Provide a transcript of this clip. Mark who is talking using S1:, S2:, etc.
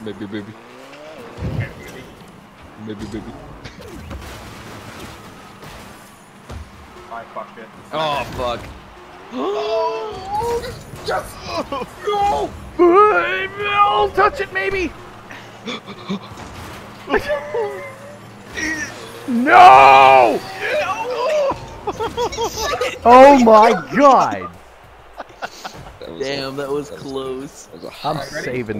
S1: Maybe, baby. Maybe, baby.
S2: I fucked it.
S1: Oh, fuck.
S3: No! No! Touch it, maybe! no! Oh my god!
S4: Damn, that was close.
S3: I'm saving